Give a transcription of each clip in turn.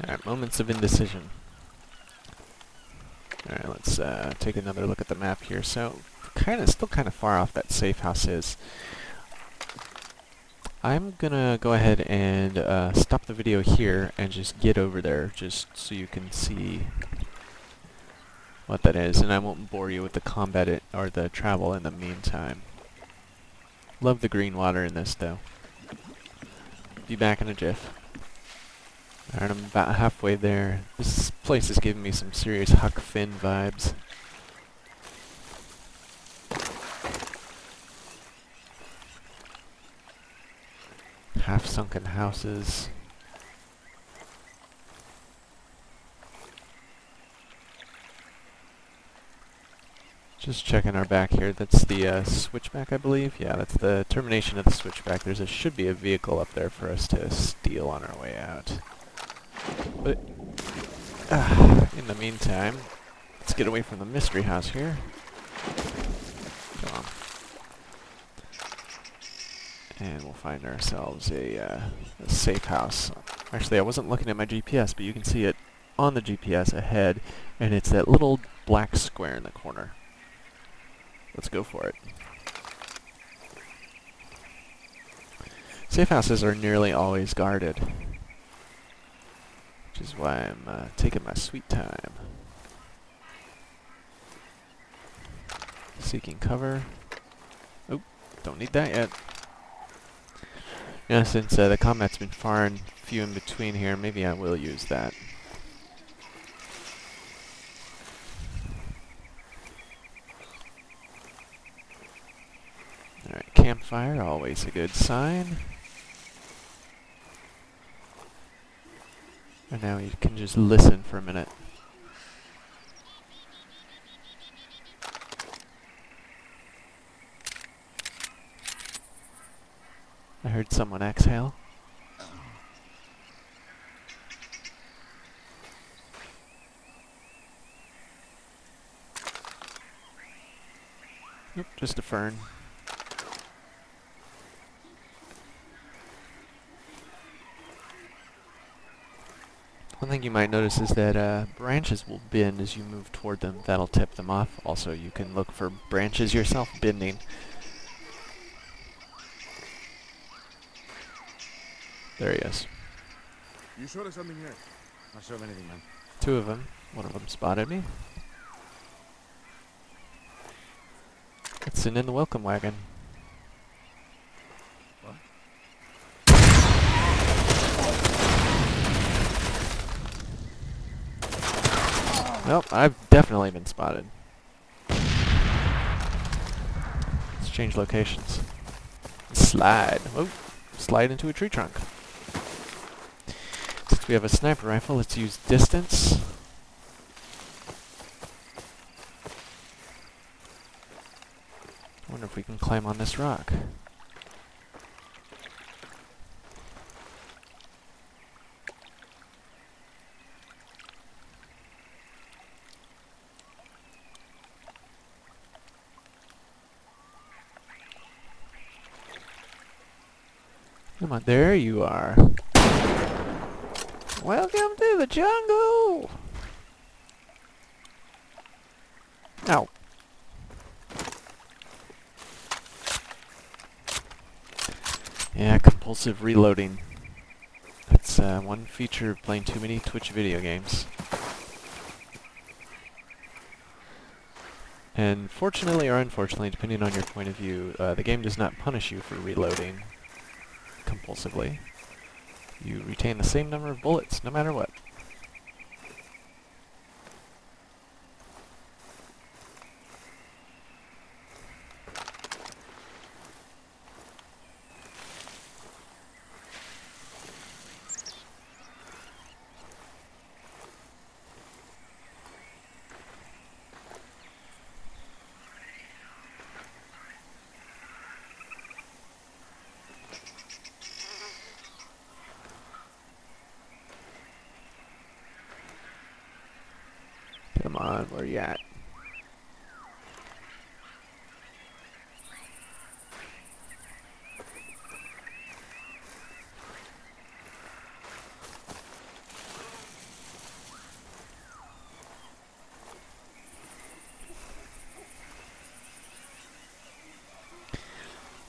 Alright, moments of indecision. Alright, let's uh, take another look at the map here. So, kind of, still kind of far off that safe house is. I'm gonna go ahead and uh, stop the video here and just get over there, just so you can see what that is, and I won't bore you with the combat it or the travel in the meantime. Love the green water in this, though. Be back in a jiff. Alright, I'm about halfway there. This place is giving me some serious Huck Finn vibes. Half-sunken houses. Just checking our back here. That's the uh, switchback, I believe. Yeah, that's the termination of the switchback. There's a should be a vehicle up there for us to steal on our way out. Uh, in the meantime, let's get away from the mystery house here. Come on. And we'll find ourselves a, uh, a safe house. Actually, I wasn't looking at my GPS, but you can see it on the GPS ahead, and it's that little black square in the corner. Let's go for it. Safe houses are nearly always guarded. Which is why I'm uh, taking my sweet time. Seeking cover. Oh, don't need that yet. Yeah, since uh, the combat's been far and few in between here, maybe I will use that. Alright, campfire, always a good sign. And now you can just listen for a minute. I heard someone exhale. Nope, just a fern. One thing you might notice is that uh, branches will bend as you move toward them. That'll tip them off. Also, you can look for branches yourself bending. There he is. You sure there's something here? Not sure of anything, man. Two of them. One of them spotted me. Let's send in the welcome wagon. What? Nope, I've definitely been spotted. Let's change locations. Slide. Oh, slide into a tree trunk. Since we have a sniper rifle, let's use distance. I wonder if we can climb on this rock. Come on, there you are. Welcome to the jungle! Ow. Yeah, compulsive reloading. That's uh, one feature of playing too many Twitch video games. And fortunately or unfortunately, depending on your point of view, uh, the game does not punish you for reloading compulsively. You retain the same number of bullets, no matter what. Come on, where you at?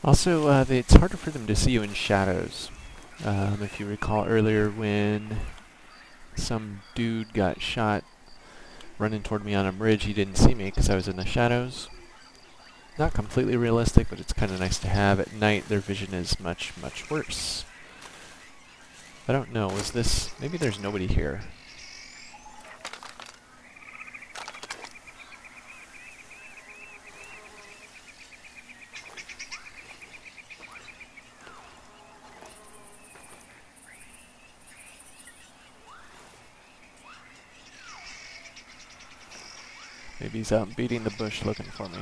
Also, uh, it's harder for them to see you in shadows. Um, if you recall earlier when some dude got shot running toward me on a bridge, he didn't see me because I was in the shadows. Not completely realistic, but it's kind of nice to have. At night, their vision is much, much worse. I don't know, is this... Maybe there's nobody here. Maybe he's out beating the bush looking for me.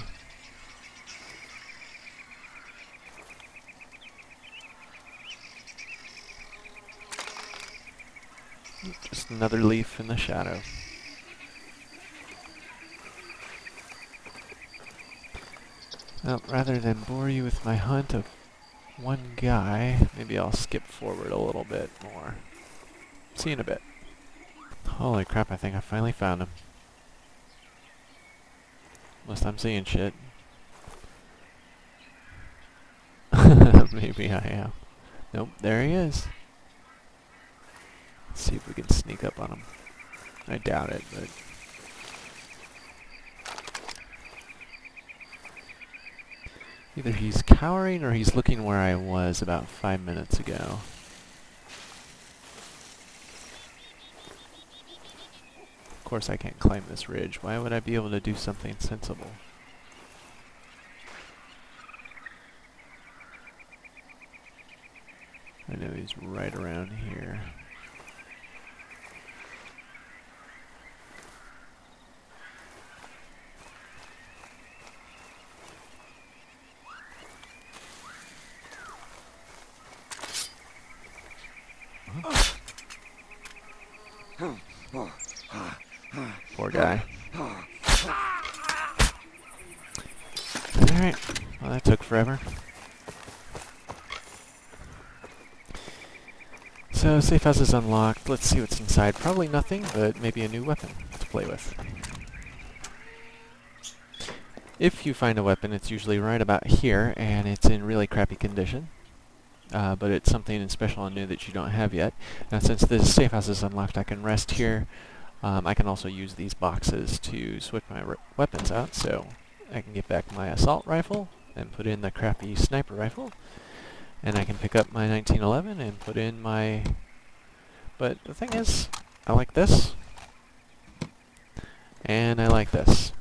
Just another leaf in the shadow. Well, rather than bore you with my hunt of one guy, maybe I'll skip forward a little bit more. See you in a bit. Holy crap, I think I finally found him. Unless I'm seeing shit. maybe I am. Nope, there he is. Let's see if we can sneak up on him. I doubt it, but... Either he's cowering or he's looking where I was about five minutes ago. Course I can't climb this ridge. Why would I be able to do something sensible? I know he's right around here. Poor guy. Alright, well that took forever. So, safe house is unlocked. Let's see what's inside. Probably nothing, but maybe a new weapon to play with. If you find a weapon, it's usually right about here, and it's in really crappy condition. Uh, but it's something special and new that you don't have yet. Now, since this safe house is unlocked, I can rest here. Um, I can also use these boxes to switch my weapons out, so I can get back my assault rifle and put in the crappy sniper rifle. And I can pick up my 1911 and put in my... But the thing is, I like this. And I like this.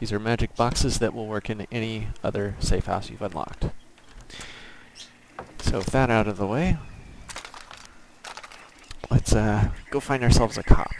These are magic boxes that will work in any other safe house you've unlocked. So with that out of the way, let's uh, go find ourselves a cop.